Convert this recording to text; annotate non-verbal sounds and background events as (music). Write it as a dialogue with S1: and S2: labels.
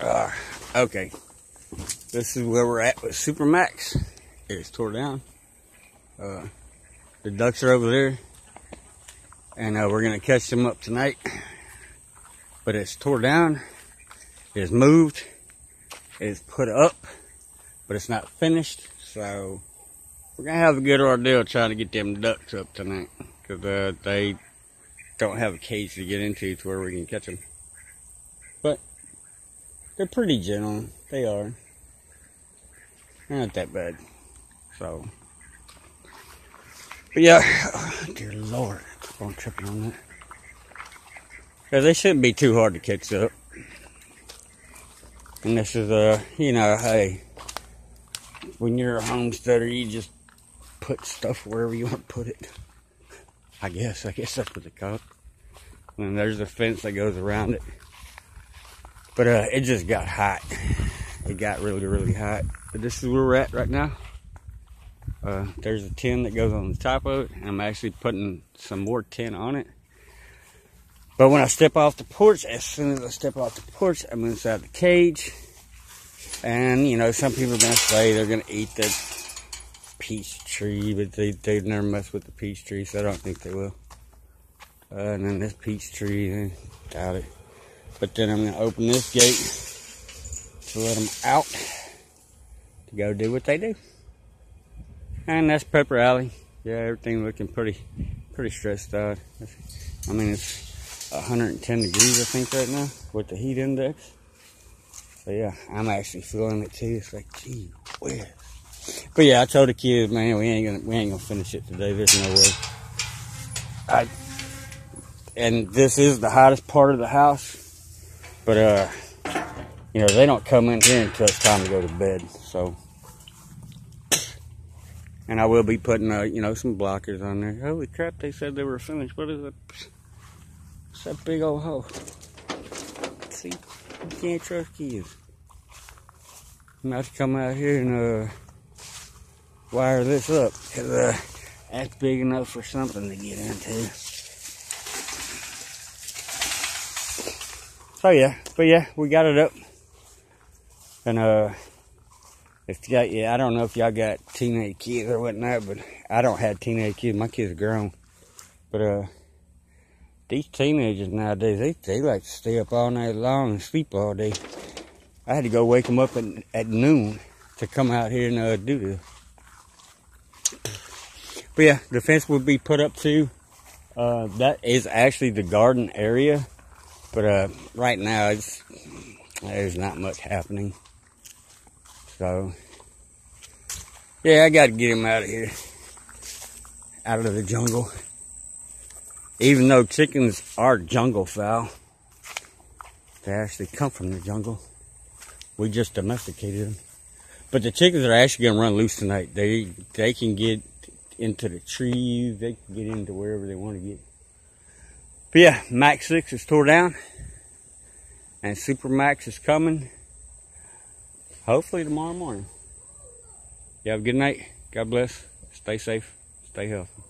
S1: Uh, okay. This is where we're at with Supermax. It's tore down. Uh, the ducks are over there. And uh, we're going to catch them up tonight. But it's tore down. It's moved. It's put up. But it's not finished. So we're going to have a good ordeal trying to get them ducks up tonight. Because uh, they don't have a cage to get into to where we can catch them. But they're pretty gentle. They are. They're not that bad. So. But yeah, oh, (sighs) dear Lord, I'm tripping on that. They shouldn't be too hard to catch up. And this is a, uh, you know, hey, when you're a homesteader, you just put stuff wherever you want to put it. I guess, I guess that's what they call it. And there's a fence that goes around it. But uh, it just got hot. It got really, really hot. But this is where we're at right now. Uh, there's a tin that goes on the top of it. I'm actually putting some more tin on it. But when I step off the porch, as soon as I step off the porch, I'm inside the cage. And, you know, some people are going to say they're going to eat the peach tree, but they, they've never messed with the peach tree, so I don't think they will. Uh, and then this peach tree, I doubt it. But then I'm going to open this gate to let them out to go do what they do. And that's Pepper Alley. Yeah, everything looking pretty, pretty stressed out. I mean, it's 110 degrees, I think, right now with the heat index. So yeah, I'm actually feeling it too. It's like, gee whiz. But yeah, I told the kids, man, we ain't gonna, we ain't gonna finish it today. There's no way. I, and this is the hottest part of the house. But, uh, you know, they don't come in here until it's time to go to bed. So, and I will be putting, uh, you know, some blockers on there. Holy crap, they said they were finished. What is it? It's that big old hole. See, you can't trust kids. I'm about to come out here and, uh, wire this up. Cause, uh, that's big enough for something to get into. So yeah, but yeah, we got it up. And uh if you got yeah, I don't know if y'all got teenage kids or whatnot, but I don't have teenage kids. My kids are grown. But uh these teenagers nowadays, they, they like to stay up all night long and sleep all day. I had to go wake them up at, at noon to come out here and uh, do this. But yeah, the fence will be put up too. Uh, that is actually the garden area. But uh, right now, it's, there's not much happening. So, yeah, I got to get him out of here. Out of the jungle. Even though chickens are jungle fowl, they actually come from the jungle. We just domesticated them. But the chickens are actually going to run loose tonight. They they can get into the trees. They can get into wherever they want to get. But yeah, Max 6 is tore down. And Super Max is coming. Hopefully tomorrow morning. You have a good night. God bless. Stay safe. Stay healthy.